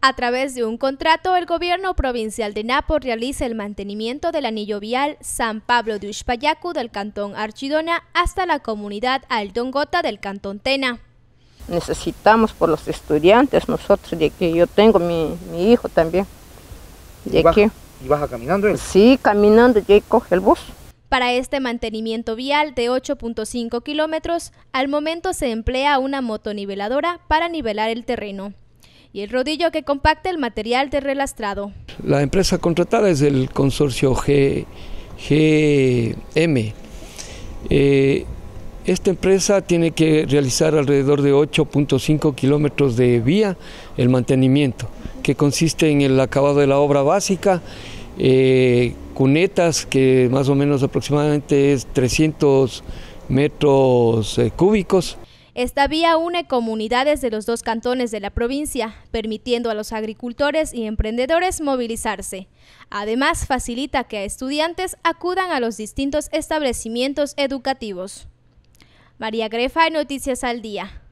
A través de un contrato, el gobierno provincial de Napo realiza el mantenimiento del anillo vial San Pablo de Ushpayacu del cantón Archidona hasta la comunidad Aldongota del cantón Tena. Necesitamos por los estudiantes, nosotros, de que yo tengo mi, hijo también. ¿Y, baja, ¿Y baja caminando él? Sí, caminando, y coge el bus. Para este mantenimiento vial de 8.5 kilómetros, al momento se emplea una motoniveladora para nivelar el terreno y el rodillo que compacta el material de relastrado. La empresa contratada es el consorcio GM. Eh, esta empresa tiene que realizar alrededor de 8.5 kilómetros de vía, el mantenimiento, que consiste en el acabado de la obra básica, eh, cunetas, que más o menos aproximadamente es 300 metros eh, cúbicos, esta vía une comunidades de los dos cantones de la provincia, permitiendo a los agricultores y emprendedores movilizarse. Además, facilita que estudiantes acudan a los distintos establecimientos educativos. María Grefa, Noticias al Día.